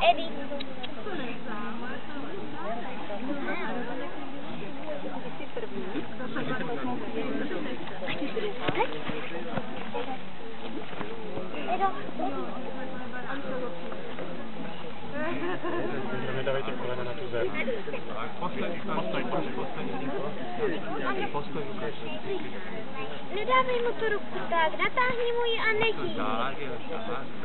Eddie. Nedávejte kolena na tu zem. Postoj, postoj, postoj. Postoj, ukaž. Nedávej mu tu ruku tak, natáhni mu ji a nedí. Tak, jo, tak.